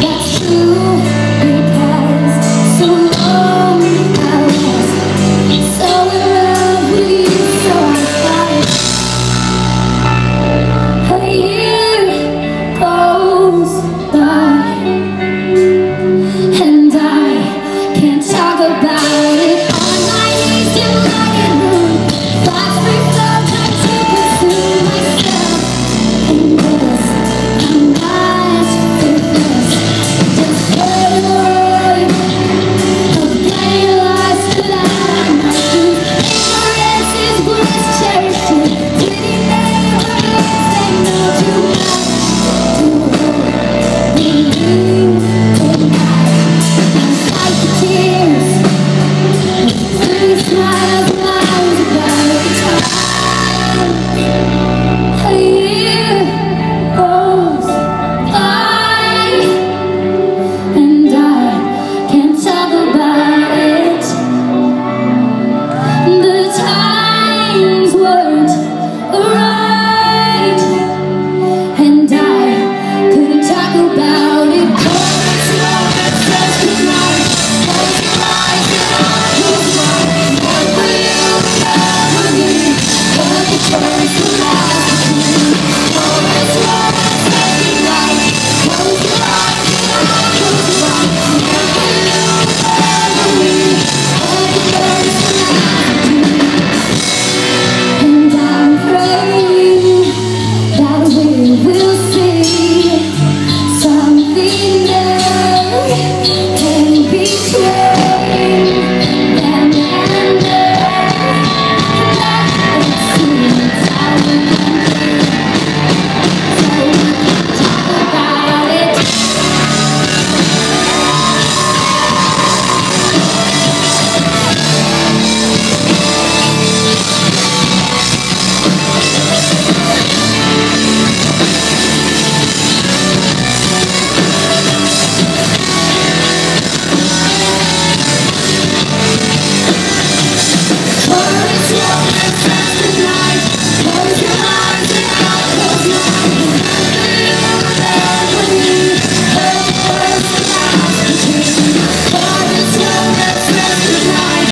That's true.